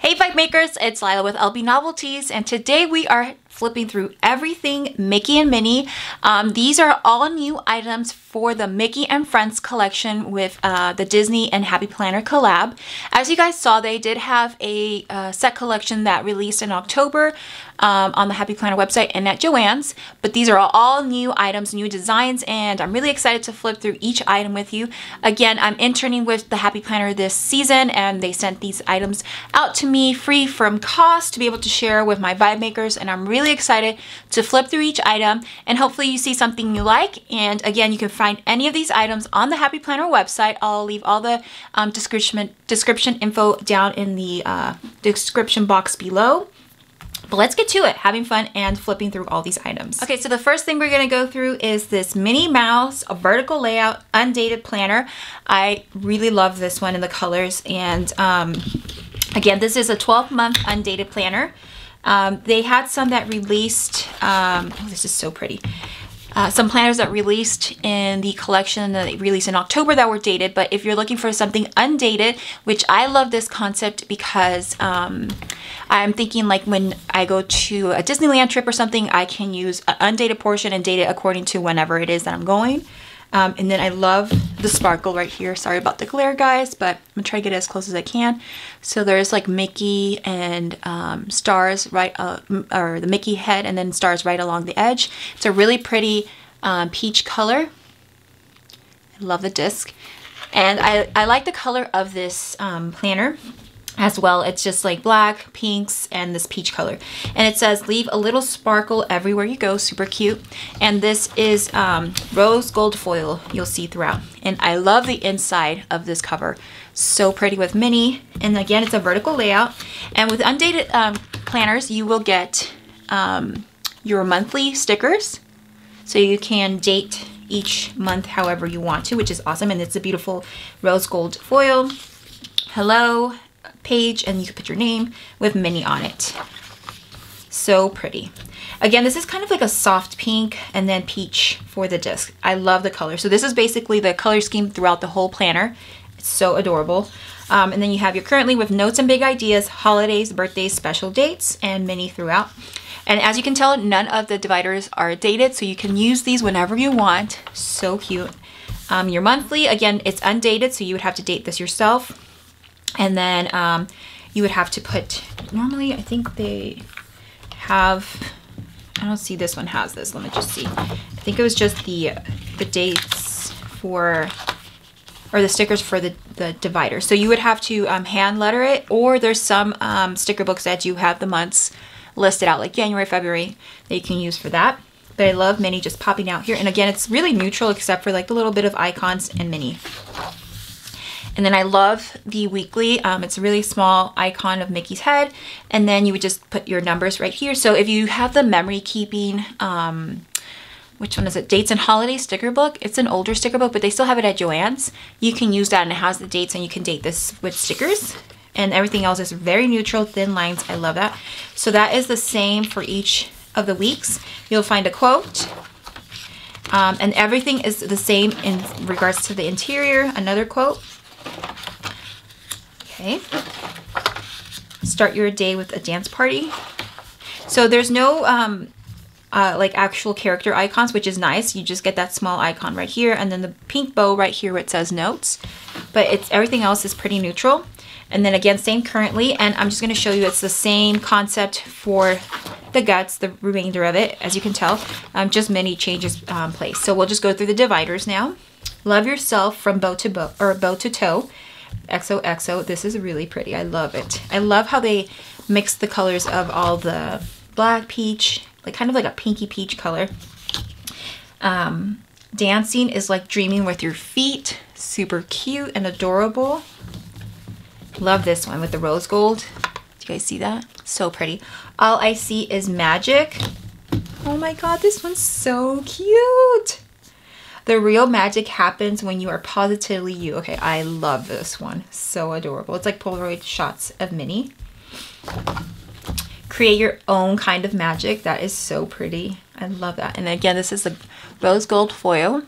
Hey Vibe Makers, it's Lila with LB Novel-Tees and today we are flipping through everything Mickey and Minnie. Um, these are all new items for the Mickey and Friends collection with uh, the Disney and Happy Planner collab. As you guys saw, they did have a uh, set collection that released in October um, on the Happy Planner website and at Joann's, but these are all new items, new designs, and I'm really excited to flip through each item with you. Again, I'm interning with the Happy Planner this season, and they sent these items out to me free from cost to be able to share with my Vibe Makers, and I'm really excited to flip through each item, and hopefully you see something you like, and again, you can find any of these items on the Happy Planner website. I'll leave all the um, description, description info down in the uh, description box below. But let's get to it, having fun and flipping through all these items. Okay, so the first thing we're gonna go through is this Minnie Mouse a vertical layout undated planner. I really love this one in the colors and um, again, this is a 12 month undated planner. Um, they had some that released, um, oh, this is so pretty. Uh, some planners that released in the collection that they released in October that were dated, but if you're looking for something undated, which I love this concept because um, I'm thinking like when I go to a Disneyland trip or something, I can use an undated portion and date it according to whenever it is that I'm going. Um, and then I love the sparkle right here. Sorry about the glare, guys, but I'm gonna try to get as close as I can. So there's like Mickey and um, stars right, uh, or the Mickey head and then stars right along the edge. It's a really pretty um, peach color. I love the disc. And I, I like the color of this um, planner as well. It's just like black, pinks, and this peach color. And it says, leave a little sparkle everywhere you go. Super cute. And this is um, rose gold foil you'll see throughout. And I love the inside of this cover. So pretty with Minnie. And again, it's a vertical layout. And with undated um, planners, you will get um, your monthly stickers. So you can date each month however you want to, which is awesome. And it's a beautiful rose gold foil. Hello, page and you can put your name with Minnie on it. So pretty. Again, this is kind of like a soft pink and then peach for the disc. I love the color. So this is basically the color scheme throughout the whole planner. It's so adorable. Um, and then you have your currently with notes and big ideas, holidays, birthdays, special dates, and Minnie throughout. And as you can tell, none of the dividers are dated, so you can use these whenever you want. So cute. Um, your monthly, again, it's undated, so you would have to date this yourself. And then um, you would have to put, normally I think they have, I don't see this one has this, let me just see. I think it was just the, the dates for, or the stickers for the, the divider. So you would have to um, hand letter it, or there's some um, sticker books that do have the months listed out, like January, February, that you can use for that. But I love Minnie just popping out here. And again, it's really neutral except for like the little bit of icons and Minnie. And then I love the weekly. Um, it's a really small icon of Mickey's head. And then you would just put your numbers right here. So if you have the memory keeping, um, which one is it? Dates and Holiday sticker book. It's an older sticker book, but they still have it at Joann's. You can use that and it has the dates and you can date this with stickers. And everything else is very neutral, thin lines. I love that. So that is the same for each of the weeks. You'll find a quote, um, and everything is the same in regards to the interior. Another quote. Okay. Start your day with a dance party. So there's no um, uh, like actual character icons, which is nice. You just get that small icon right here and then the pink bow right here where it says notes. But it's everything else is pretty neutral. And then again, same currently. And I'm just going to show you it's the same concept for the guts, the remainder of it, as you can tell. Um, just many changes um, place. So we'll just go through the dividers now. Love yourself from bow to bow or bow to toe. XOXO. This is really pretty. I love it. I love how they mix the colors of all the black peach, like kind of like a pinky peach color. Um, dancing is like dreaming with your feet. Super cute and adorable. Love this one with the rose gold. Do you guys see that? So pretty. All I see is magic. Oh my god, this one's so cute. The real magic happens when you are positively you. Okay, I love this one. So adorable. It's like Polaroid shots of Minnie. Create your own kind of magic. That is so pretty. I love that. And again, this is the rose gold foil.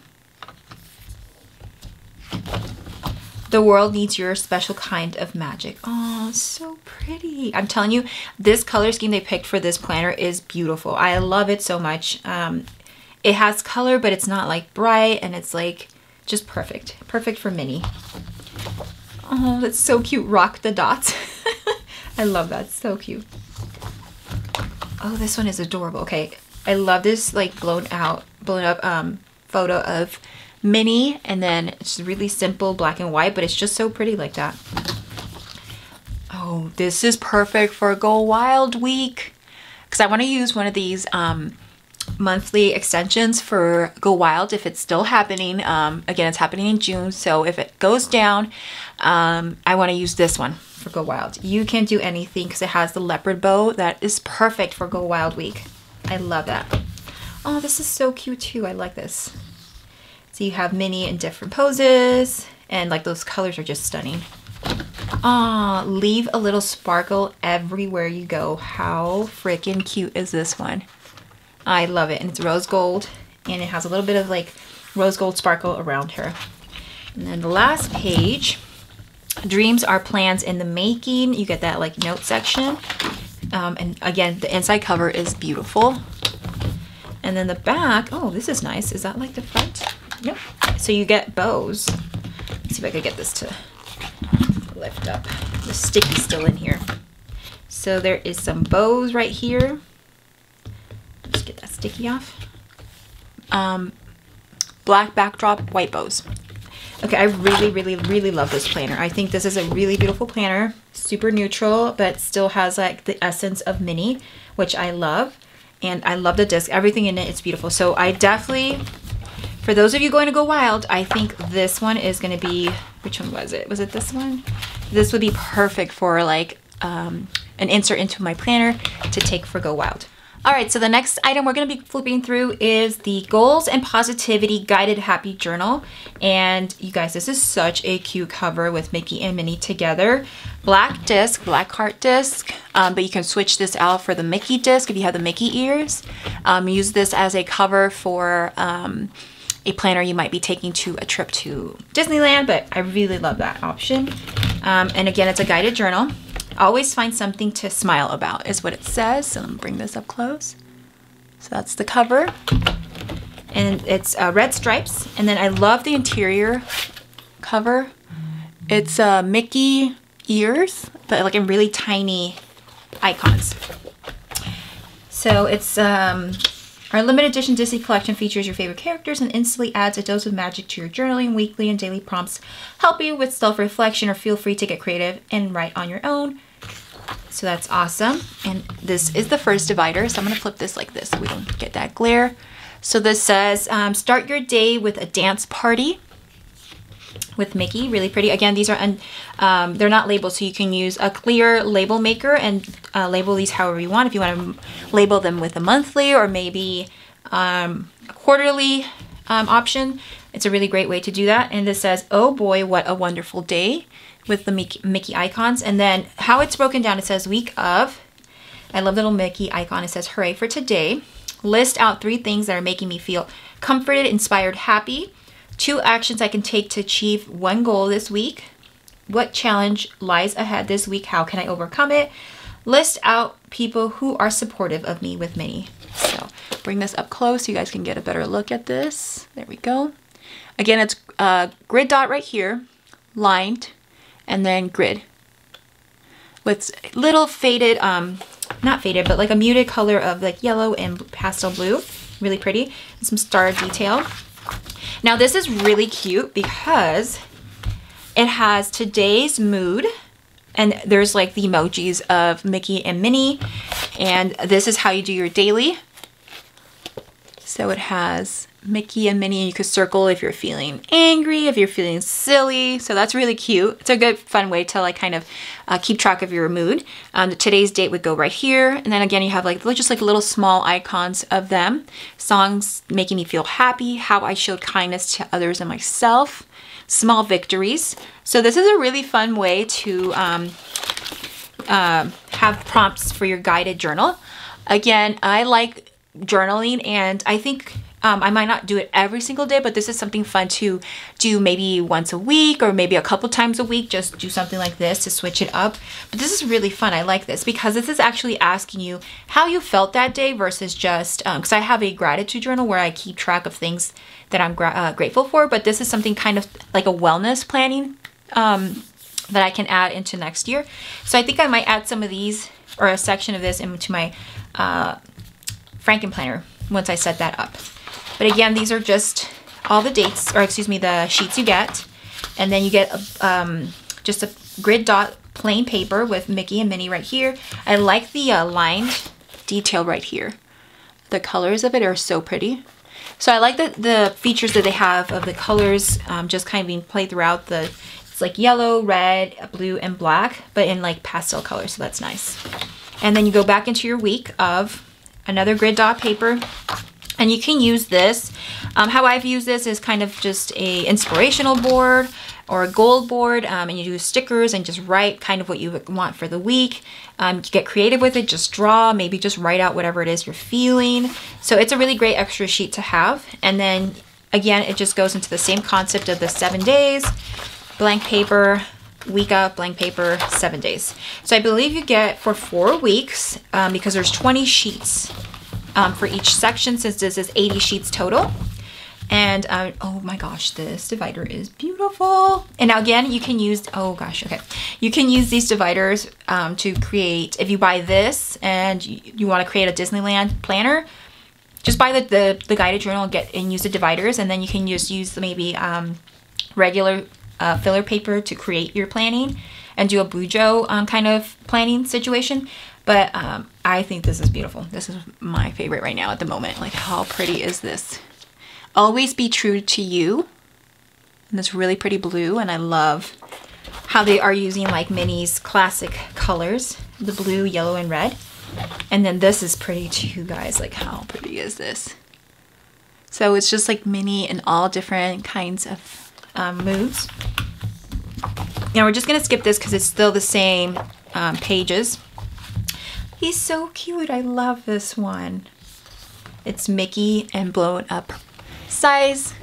The world needs your special kind of magic. Oh, so pretty. I'm telling you, this color scheme they picked for this planner is beautiful. I love it so much. Um, it has color, but it's not like bright and it's like just perfect. Perfect for Minnie. Oh, that's so cute. Rock the dots. I love that. So cute. Oh, this one is adorable. Okay. I love this like blown out, blown up um, photo of Minnie and then it's really simple black and white but it's just so pretty like that oh this is perfect for a go wild week because I want to use one of these um, monthly extensions for go wild if it's still happening um, again it's happening in June so if it goes down um, I want to use this one for go wild you can't do anything because it has the leopard bow that is perfect for go wild week I love that oh this is so cute too I like this so you have Minnie in different poses and like those colors are just stunning. Ah, leave a little sparkle everywhere you go. How freaking cute is this one? I love it. And it's rose gold and it has a little bit of like rose gold sparkle around her. And then the last page, dreams are plans in the making. You get that like note section. Um, and again, the inside cover is beautiful. And then the back, oh, this is nice. Is that like the front? Yep. So you get bows. Let's see if I can get this to lift up. The sticky's still in here. So there is some bows right here. Just get that sticky off. Um, black backdrop, white bows. Okay, I really, really, really love this planner. I think this is a really beautiful planner. Super neutral, but still has like the essence of Minnie, which I love. And I love the disc. Everything in it is beautiful. So I definitely for those of you going to go wild, I think this one is going to be, which one was it? Was it this one? This would be perfect for like um, an insert into my planner to take for go wild. All right, so the next item we're gonna be flipping through is the Goals and Positivity Guided Happy Journal. And you guys, this is such a cute cover with Mickey and Minnie together. Black disc, black heart disc, um, but you can switch this out for the Mickey disc if you have the Mickey ears. Um, use this as a cover for um, a planner you might be taking to a trip to Disneyland, but I really love that option. Um, and again, it's a guided journal. Always find something to smile about is what it says. So let me bring this up close. So that's the cover. And it's uh, red stripes. And then I love the interior cover. It's uh, Mickey ears, but like in really tiny icons. So it's um, our limited edition Disney collection features your favorite characters and instantly adds a dose of magic to your journaling. Weekly and daily prompts help you with self-reflection or feel free to get creative and write on your own. So that's awesome. And this is the first divider. So I'm going to flip this like this so we don't get that glare. So this says, um, start your day with a dance party with Mickey, really pretty. Again, these are, un, um, they're not labeled, so you can use a clear label maker and uh, label these however you want. If you want to label them with a monthly or maybe um, a quarterly um, option, it's a really great way to do that. And this says, oh boy, what a wonderful day with the Mickey, Mickey icons. And then how it's broken down, it says week of, I love the little Mickey icon. It says, hooray for today. List out three things that are making me feel comforted, inspired, happy Two actions I can take to achieve one goal this week. What challenge lies ahead this week? How can I overcome it? List out people who are supportive of me with Minnie. So bring this up close so you guys can get a better look at this. There we go. Again, it's uh, grid dot right here, lined, and then grid with little faded, um, not faded, but like a muted color of like yellow and pastel blue. Really pretty. And some star detail. Now this is really cute because it has today's mood and there's like the emojis of Mickey and Minnie and this is how you do your daily. So it has Mickey and Minnie. You could circle if you're feeling angry, if you're feeling silly. So that's really cute. It's a good fun way to like kind of uh, keep track of your mood. Um, today's date would go right here. And then again, you have like just like little small icons of them. Songs making me feel happy, how I showed kindness to others and myself, small victories. So this is a really fun way to um, uh, have prompts for your guided journal. Again, I like journaling and I think Um, I might not do it every single day, but this is something fun to do maybe once a week or maybe a couple times a week. Just do something like this to switch it up. But this is really fun. I like this because this is actually asking you how you felt that day versus just, because um, I have a gratitude journal where I keep track of things that I'm gra uh, grateful for. But this is something kind of like a wellness planning um, that I can add into next year. So I think I might add some of these or a section of this into my uh, Franken planner once I set that up. But again, these are just all the dates, or excuse me, the sheets you get. And then you get a, um, just a grid dot plain paper with Mickey and Minnie right here. I like the uh, lined detail right here. The colors of it are so pretty. So I like the, the features that they have of the colors um, just kind of being played throughout the, it's like yellow, red, blue, and black, but in like pastel colors, so that's nice. And then you go back into your week of another grid dot paper, and you can use this. Um, how I've used this is kind of just a inspirational board or a gold board um, and you do stickers and just write kind of what you want for the week. Um, get creative with it, just draw, maybe just write out whatever it is you're feeling. So it's a really great extra sheet to have. And then again, it just goes into the same concept of the seven days, blank paper, week up, blank paper, seven days. So I believe you get for four weeks um, because there's 20 sheets um, for each section since this is 80 sheets total. And um, oh my gosh, this divider is beautiful. And now again, you can use, oh gosh, okay. You can use these dividers um, to create, if you buy this and you, you want to create a Disneyland planner, just buy the, the, the guided journal and get and use the dividers and then you can just use maybe um, regular uh, filler paper to create your planning and do a Bujo um, kind of planning situation. But um, I think this is beautiful. This is my favorite right now at the moment. Like how pretty is this? Always be true to you. And this really pretty blue and I love how they are using like Minnie's classic colors. The blue, yellow, and red. And then this is pretty too, guys. Like how pretty is this? So it's just like Minnie in all different kinds of um, moods. Now we're just gonna skip this because it's still the same um, pages. He's so cute. I love this one. It's Mickey and blown up size.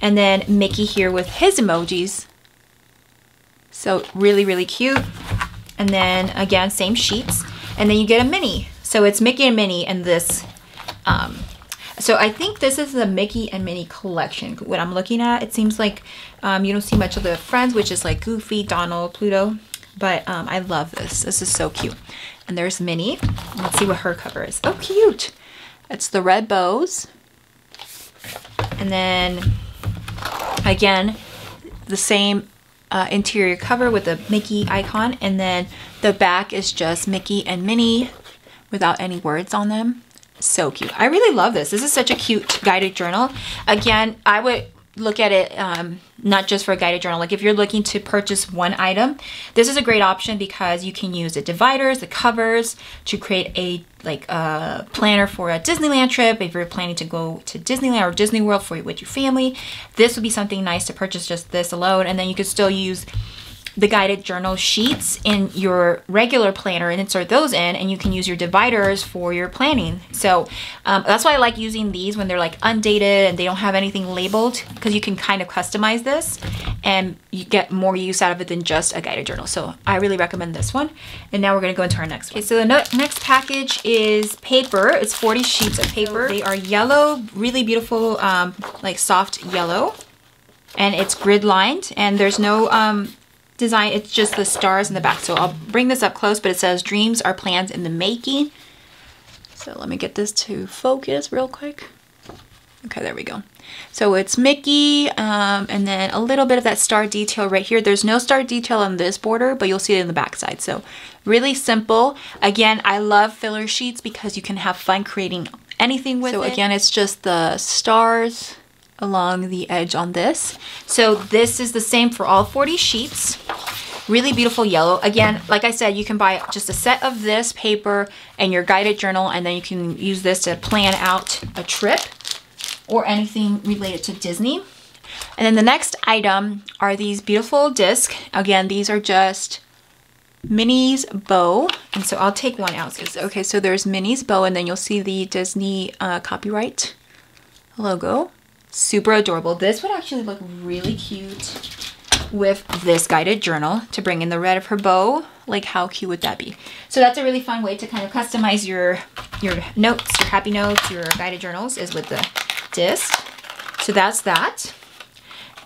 And then Mickey here with his emojis. So really, really cute. And then again, same sheets. And then you get a mini. So it's Mickey and Minnie and this. Um, so I think this is the Mickey and Minnie collection. What I'm looking at, it seems like um, you don't see much of the friends, which is like Goofy, Donald, Pluto. But um, I love this. This is so cute. And there's Minnie. Let's see what her cover is. Oh, cute. It's the red bows. And then, again, the same uh, interior cover with the Mickey icon. And then the back is just Mickey and Minnie without any words on them. So cute. I really love this. This is such a cute guided journal. Again, I would look at it um, not just for a guided journal. Like if you're looking to purchase one item, this is a great option because you can use the dividers, the covers to create a like a planner for a Disneyland trip. If you're planning to go to Disneyland or Disney World for with your family, this would be something nice to purchase just this alone. And then you could still use the guided journal sheets in your regular planner and insert those in and you can use your dividers for your planning. So um, that's why I like using these when they're like undated and they don't have anything labeled because you can kind of customize this and you get more use out of it than just a guided journal. So I really recommend this one. And now we're gonna go into our next one. Okay, so the no next package is paper. It's 40 sheets of paper. They are yellow, really beautiful, um, like soft yellow and it's grid lined and there's no um, design, it's just the stars in the back. So I'll bring this up close, but it says dreams are plans in the making. So let me get this to focus real quick. Okay, there we go. So it's Mickey, um, and then a little bit of that star detail right here. There's no star detail on this border, but you'll see it in the back side. So really simple. Again, I love filler sheets because you can have fun creating anything with so it. So again, it's just the stars, along the edge on this. So this is the same for all 40 sheets. Really beautiful yellow. Again, like I said, you can buy just a set of this paper and your guided journal, and then you can use this to plan out a trip or anything related to Disney. And then the next item are these beautiful discs. Again, these are just Minnie's bow. And so I'll take one out. Okay, so there's Minnie's bow and then you'll see the Disney uh, copyright logo. Super adorable. This would actually look really cute with this guided journal to bring in the red of her bow. Like how cute would that be? So that's a really fun way to kind of customize your, your notes, your happy notes, your guided journals is with the disc. So that's that.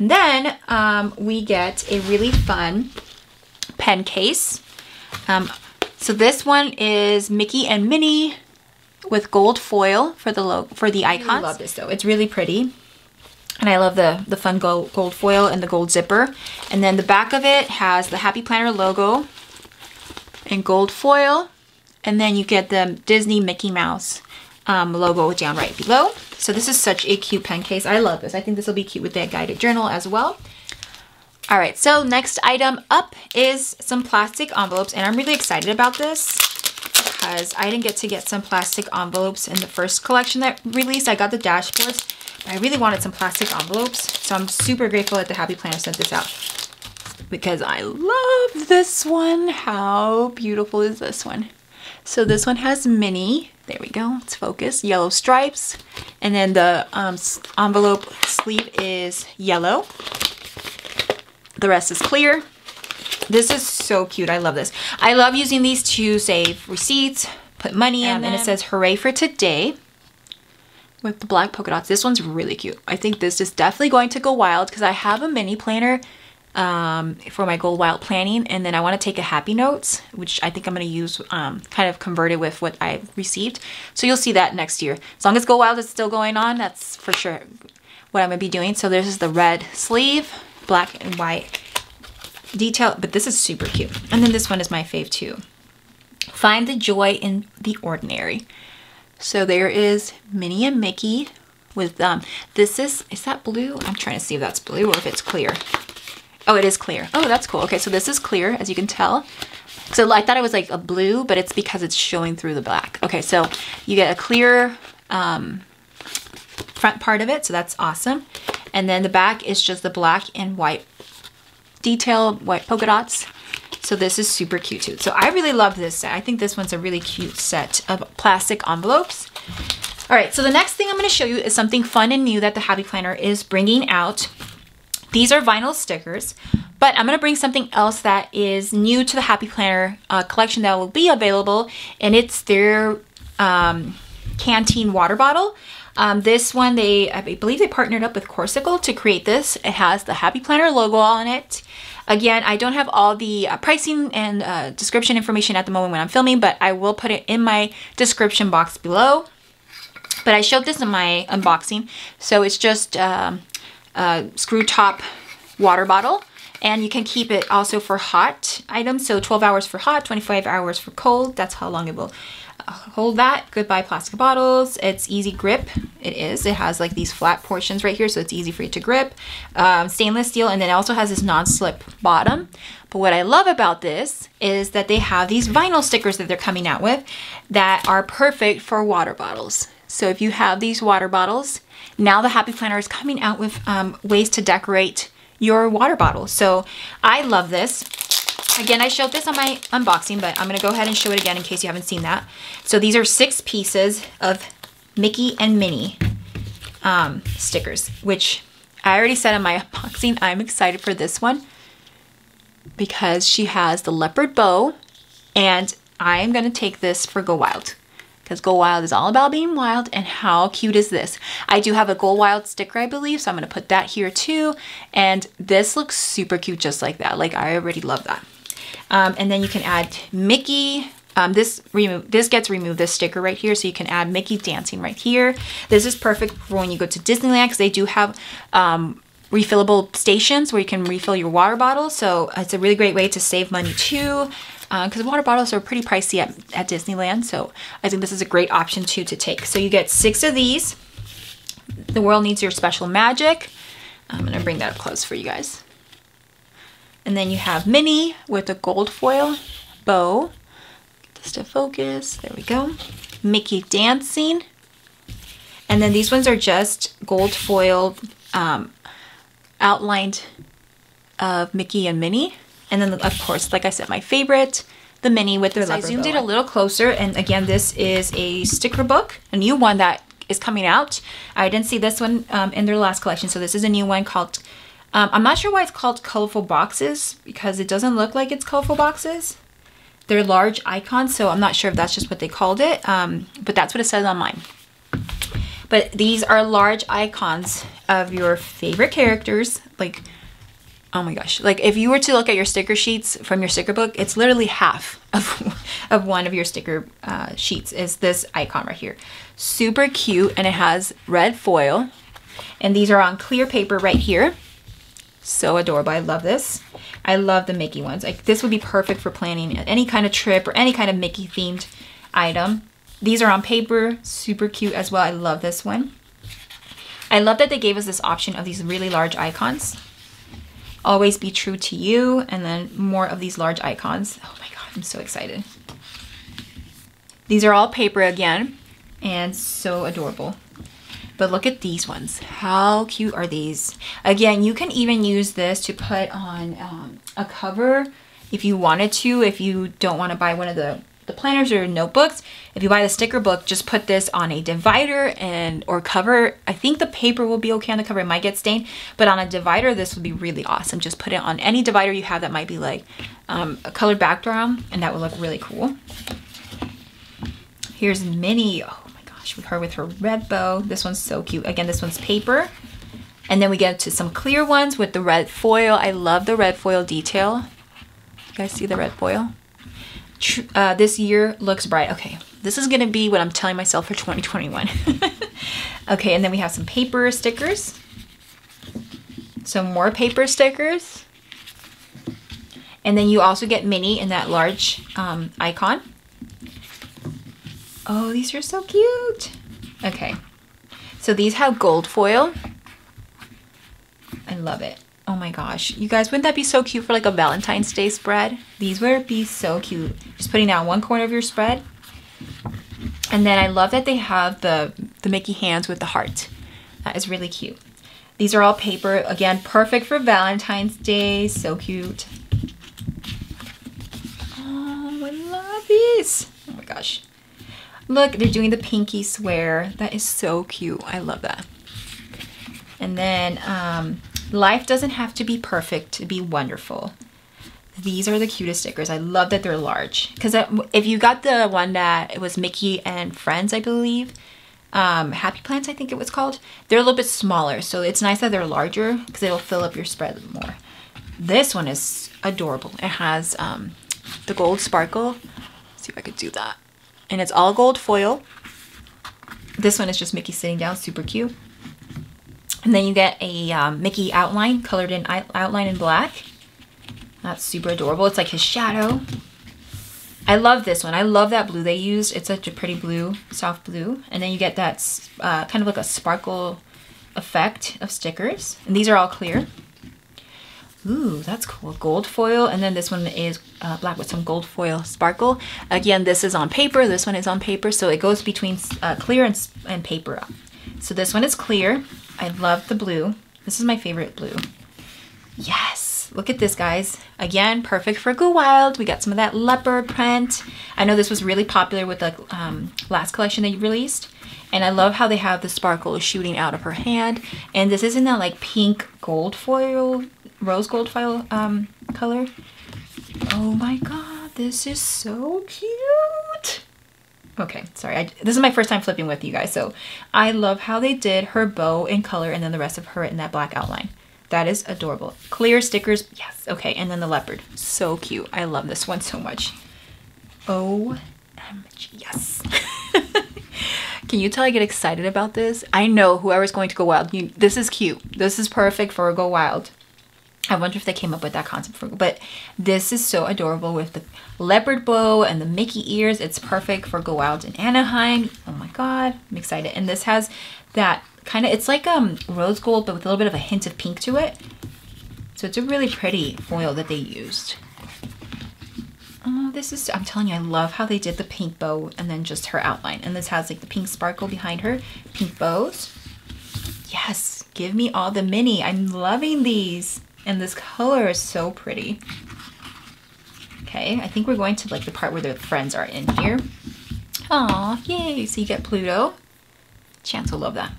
And then um, we get a really fun pen case. Um, so this one is Mickey and Minnie with gold foil for the logo, for the icons. I love this though. It's really pretty. And I love the, the fun gold, gold foil and the gold zipper. And then the back of it has the Happy Planner logo in gold foil. And then you get the Disney Mickey Mouse um, logo down right below. So this is such a cute pen case. I love this. I think this will be cute with that guided journal as well. All right, so next item up is some plastic envelopes, and I'm really excited about this because I didn't get to get some plastic envelopes in the first collection that released. I got the dashboards, but I really wanted some plastic envelopes, so I'm super grateful that the Happy Planner sent this out because I love this one. How beautiful is this one? So this one has Minnie, There we go. It's focused. Yellow stripes. And then the um, envelope sleeve is yellow. The rest is clear. This is so cute. I love this. I love using these to save receipts, put money in, and it says hooray for today with the black polka dots. This one's really cute. I think this is definitely going to go wild because I have a mini planner um, for my Go Wild planning and then I want to take a happy notes which I think I'm going to use um, kind of converted with what I received so you'll see that next year as long as Go Wild is still going on that's for sure what I'm going to be doing so this is the red sleeve black and white detail, but this is super cute. And then this one is my fave too. Find the joy in the ordinary. So there is Minnie and Mickey with, um, this is, is that blue? I'm trying to see if that's blue or if it's clear. Oh, it is clear. Oh, that's cool. Okay, so this is clear, as you can tell. So I thought it was like a blue, but it's because it's showing through the black. Okay, so you get a clear um, front part of it, so that's awesome. And then the back is just the black and white detailed white polka dots. So this is super cute too. So I really love this set. I think this one's a really cute set of plastic envelopes. All right, so the next thing I'm gonna show you is something fun and new that the Happy Planner is bringing out. These are vinyl stickers, but I'm gonna bring something else that is new to the Happy Planner uh, collection that will be available, and it's their um, canteen water bottle. Um, this one, they I believe they partnered up with Corkcicle to create this. It has the Happy Planner logo on it. Again, I don't have all the uh, pricing and uh, description information at the moment when I'm filming, but I will put it in my description box below. But I showed this in my unboxing. So it's just um, a screw top water bottle and you can keep it also for hot items so 12 hours for hot 25 hours for cold that's how long it will hold that. Goodbye plastic bottles. It's easy grip. It is. It has like these flat portions right here, so it's easy for you to grip. Um, stainless steel, and then it also has this non-slip bottom. But what I love about this is that they have these vinyl stickers that they're coming out with that are perfect for water bottles. So if you have these water bottles, now the Happy Planner is coming out with um, ways to decorate your water bottle. So I love this. Again, I showed this on my unboxing, but I'm gonna go ahead and show it again in case you haven't seen that. So these are six pieces of Mickey and Minnie um, stickers, which I already said in my unboxing, I'm excited for this one because she has the leopard bow and I'm gonna take this for Go Wild because Go Wild is all about being wild and how cute is this? I do have a Go Wild sticker, I believe, so I'm gonna put that here too. And this looks super cute just like that. Like I already love that. Um, and then you can add Mickey. Um, this remove this gets removed, this sticker right here, so you can add Mickey dancing right here. This is perfect for when you go to Disneyland because they do have um, refillable stations where you can refill your water bottle. So it's a really great way to save money too because uh, water bottles are pretty pricey at, at Disneyland. So I think this is a great option too to take. So you get six of these. The world needs your special magic. I'm gonna bring that up close for you guys. And then you have Minnie with a gold foil bow. Just to focus, there we go. Mickey dancing. And then these ones are just gold foil um, outlined of Mickey and Minnie. And then, of course, like I said, my favorite, the Minnie with the so I zoomed bow. it a little closer. And again, this is a sticker book, a new one that is coming out. I didn't see this one um, in their last collection, so this is a new one called. Um, I'm not sure why it's called colorful boxes because it doesn't look like it's colorful boxes. They're large icons, so I'm not sure if that's just what they called it, um, but that's what it says on mine. But these are large icons of your favorite characters, like oh my gosh. Like if you were to look at your sticker sheets from your sticker book it's literally half of, of one of your sticker uh, sheets is this icon right here. Super cute and it has red foil and these are on clear paper right here. So adorable. I love this. I love the mickey ones. Like this would be perfect for planning any kind of trip or any kind of mickey themed item. These are on paper. Super cute as well. I love this one. I love that they gave us this option of these really large icons always be true to you, and then more of these large icons. Oh my God, I'm so excited. These are all paper again, and so adorable. But look at these ones. How cute are these? Again, you can even use this to put on um, a cover if you wanted to, if you don't want to buy one of the the planners or notebooks. If you buy the sticker book, just put this on a divider and or cover. I think the paper will be okay on the cover. It might get stained, but on a divider, this would be really awesome. Just put it on any divider you have that might be like um, a colored background and that would look really cool. Here's Minnie. Oh my gosh, with her with her red bow. This one's so cute. Again, this one's paper. And then we get to some clear ones with the red foil. I love the red foil detail. You guys see the red foil? Uh, this year looks bright. Okay, this is gonna be what I'm telling myself for 2021. okay, and then we have some paper stickers. Some more paper stickers. And then you also get Minnie in that large um, icon. Oh, these are so cute. Okay, so these have gold foil. I love it. Oh my gosh. You guys, wouldn't that be so cute for like a Valentine's Day spread? These would be so cute. Just putting down one corner of your spread. And then I love that they have the, the Mickey hands with the heart. That is really cute. These are all paper. Again, perfect for Valentine's Day. So cute. Oh, I love these. Oh my gosh. Look, they're doing the pinky swear. That is so cute. I love that. And then um, Life doesn't have to be perfect to be wonderful. These are the cutest stickers. I love that they're large. Because if you got the one that it was Mickey and Friends, I believe, um, Happy Plants, I think it was called, they're a little bit smaller. So it's nice that they're larger because it'll fill up your spread more. This one is adorable. It has um, the gold sparkle. Let's see if I could do that. And it's all gold foil. This one is just Mickey sitting down, super cute. And then you get a um, Mickey outline, colored in outline in black. That's super adorable. It's like his shadow. I love this one. I love that blue they used. It's such a pretty blue, soft blue. And then you get that uh, kind of like a sparkle effect of stickers. And these are all clear. Ooh, that's cool. Gold foil. And then this one is uh, black with some gold foil sparkle. Again, this is on paper. This one is on paper. So it goes between uh, clear and, and paper. So this one is clear. I love the blue. This is my favorite blue. Yes, look at this guys. Again, perfect for Go Wild. We got some of that leopard print. I know this was really popular with the um, last collection they released. And I love how they have the sparkle shooting out of her hand. And this is in that like pink gold foil, rose gold foil um, color. Oh my God, this is so cute. Okay, sorry. I, this is my first time flipping with you guys, so I love how they did her bow in color and then the rest of her in that black outline. That is adorable. Clear stickers, yes. Okay, and then the leopard. So cute. I love this one so much. OMG, yes. Can you tell I get excited about this? I know whoever's going to go wild, you, this is cute. This is perfect for a go wild. I wonder if they came up with that concept for, but this is so adorable with the leopard bow and the Mickey ears. It's perfect for go out in Anaheim. Oh my God, I'm excited. And this has that kind of, it's like um rose gold, but with a little bit of a hint of pink to it. So it's a really pretty foil that they used. Oh, this is, I'm telling you, I love how they did the pink bow and then just her outline. And this has like the pink sparkle behind her, pink bows. Yes, give me all the Minnie. I'm loving these. And this color is so pretty. Okay, I think we're going to like the part where the friends are in here. Aw, yay, so you get Pluto. Chance will love that.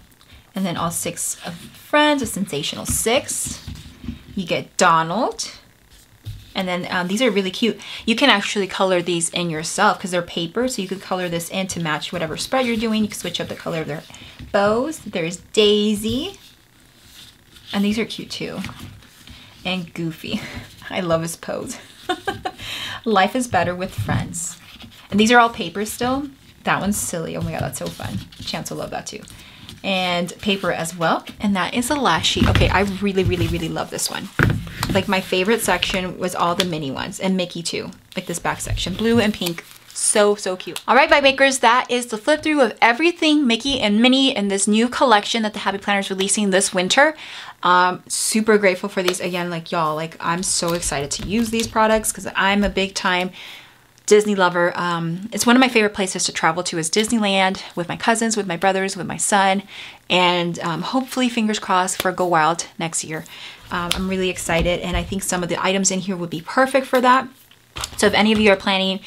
And then all six of friends, a sensational six. You get Donald. And then um, these are really cute. You can actually color these in yourself because they're paper. So you could color this in to match whatever spread you're doing. You can switch up the color of their bows. There's Daisy. And these are cute too. And Goofy. I love his pose. Life is better with friends. And these are all paper still. That one's silly. Oh my god, that's so fun. Chance will love that too. And paper as well. And that is the last sheet. Okay, I really, really, really love this one. Like my favorite section was all the Minnie ones and Mickey too. Like this back section, blue and pink. So, so cute. All right, bag makers, that is the flip through of everything Mickey and Minnie in this new collection that the Happy Planner is releasing this winter. Um, super grateful for these. Again, like y'all, like I'm so excited to use these products because I'm a big time Disney lover. Um, it's one of my favorite places to travel to is Disneyland with my cousins, with my brothers, with my son, and um, hopefully, fingers crossed, for Go Wild next year. Um, I'm really excited, and I think some of the items in here would be perfect for that. So if any of you are planning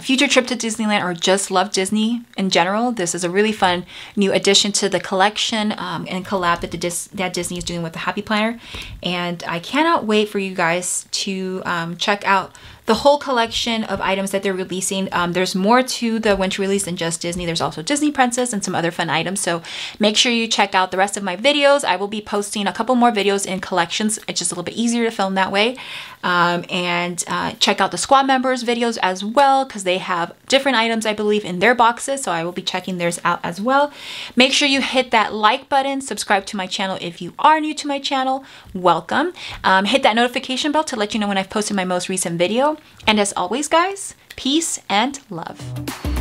future trip to Disneyland or just love Disney in general, this is a really fun new addition to the collection um, and collab that, Dis that Disney is doing with the Happy Planner. And I cannot wait for you guys to um, check out the whole collection of items that they're releasing. Um, there's more to the winter release than just Disney. There's also Disney Princess and some other fun items. So make sure you check out the rest of my videos. I will be posting a couple more videos in collections. It's just a little bit easier to film that way. Um, and uh, check out the squad members videos as well because they have different items, I believe, in their boxes. So I will be checking theirs out as well. Make sure you hit that like button, subscribe to my channel if you are new to my channel. Welcome. Um, hit that notification bell to let you know when I've posted my most recent video. And as always, guys, peace and love.